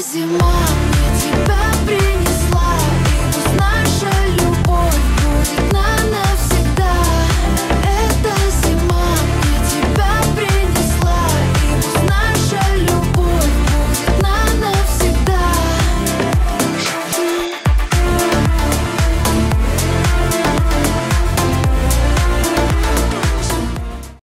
зима.